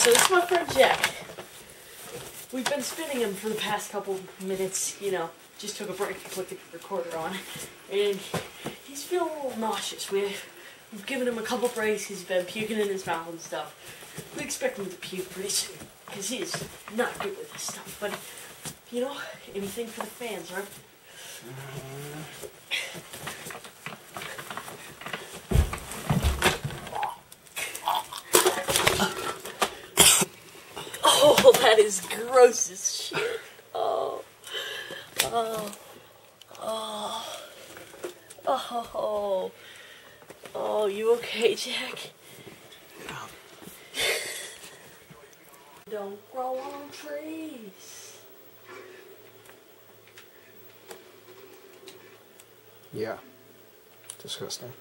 So this is my friend Jack. We've been spinning him for the past couple minutes, you know. Just took a break to put the recorder on. And he's feeling a little nauseous. We've, we've given him a couple breaks. He's been puking in his mouth and stuff. We expect him to puke pretty soon. Because he is not good with this stuff. But, you know, anything for the fans, right? Mm-hmm. That is gross as shit. Oh. Oh. Oh. Oh. Oh, you okay, Jack? Don't grow on trees. Yeah. Disgusting.